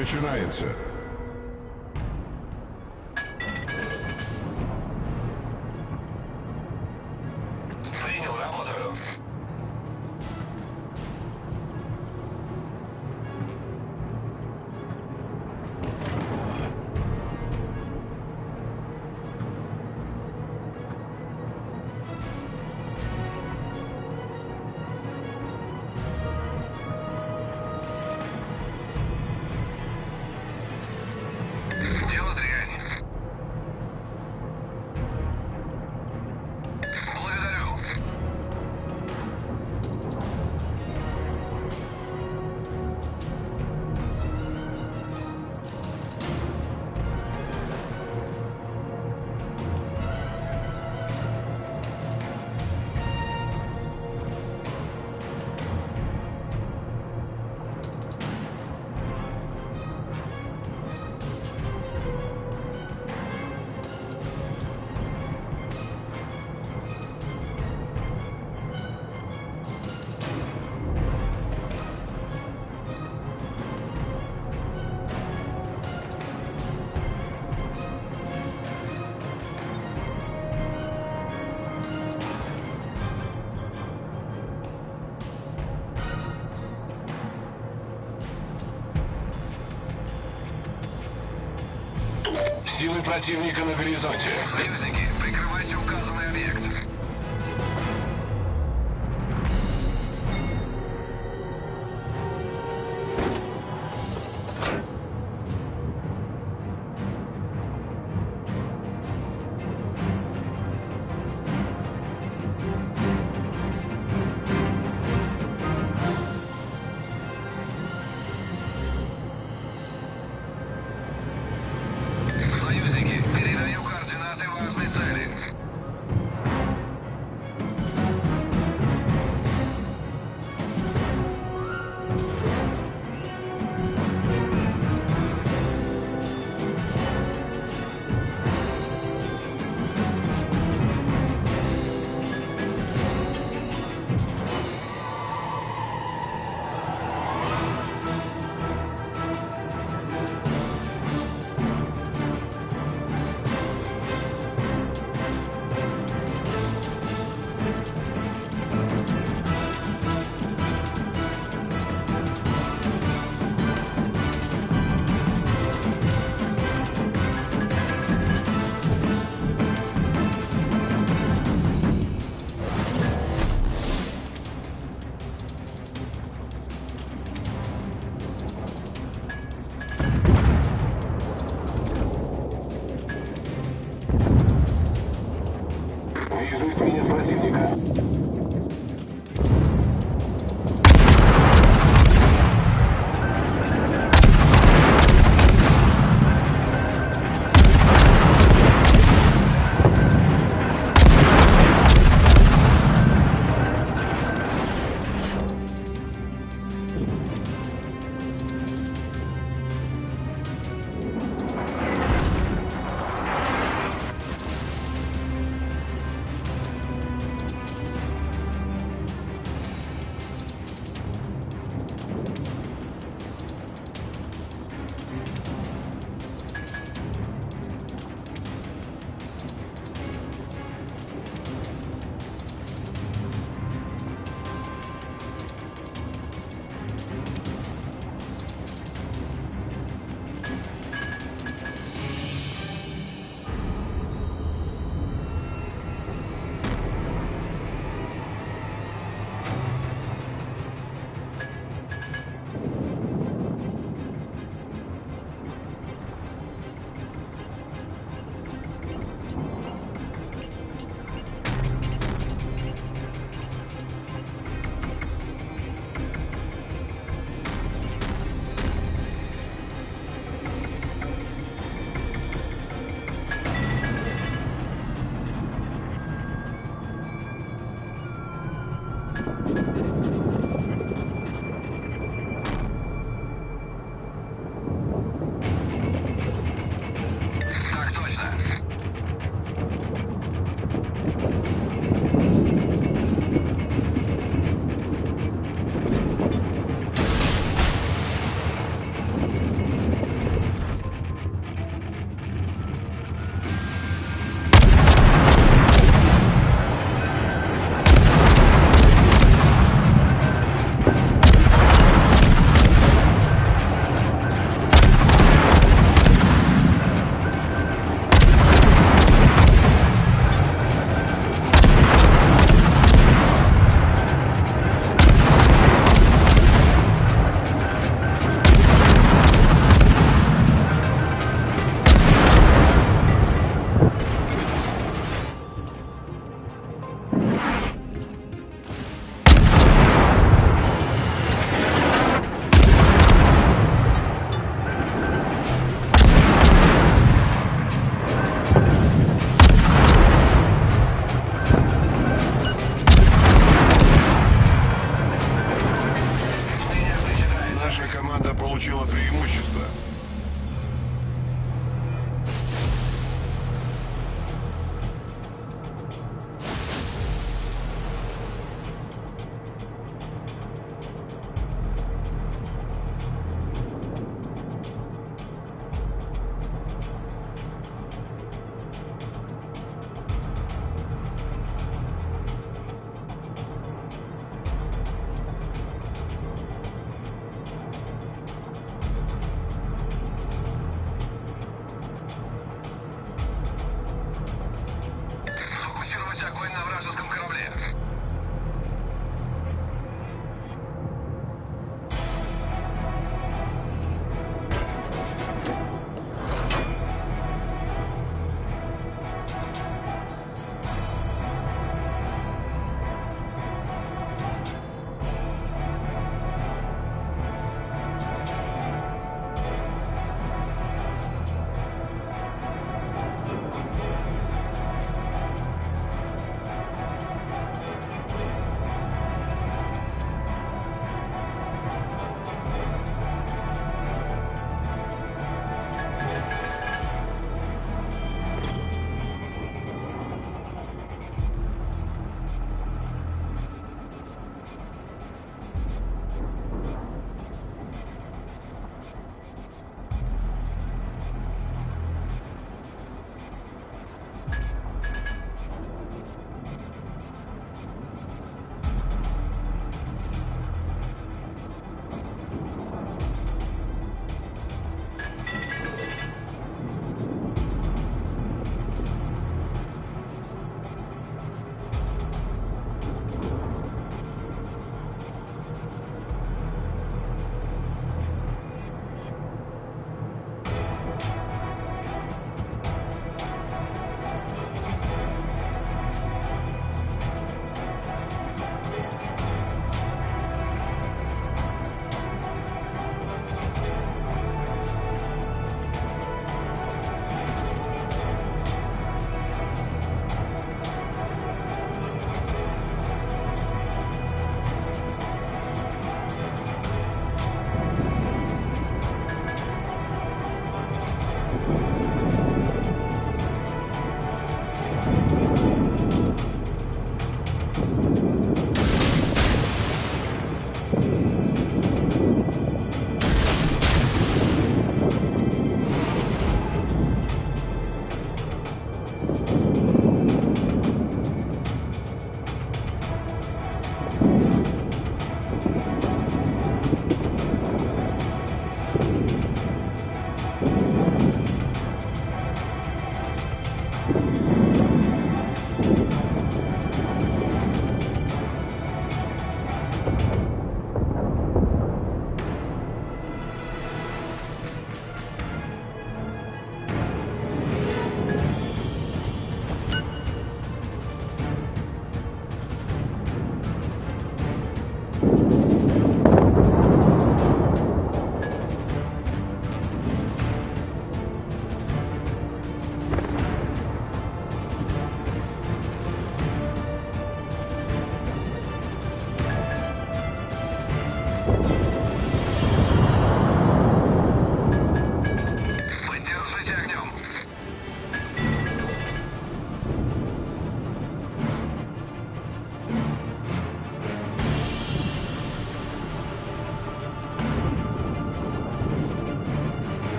начинается. Силы противника на горизонте. Союзники, прикрывайте Смотрим.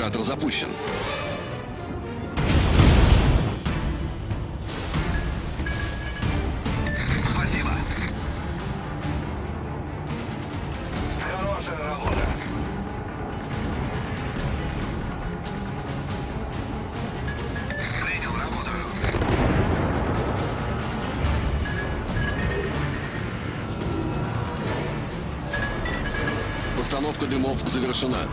Дымогенератор запущен. Спасибо. Хорошая работа. Принял, работаю. Постановка дымов завершена.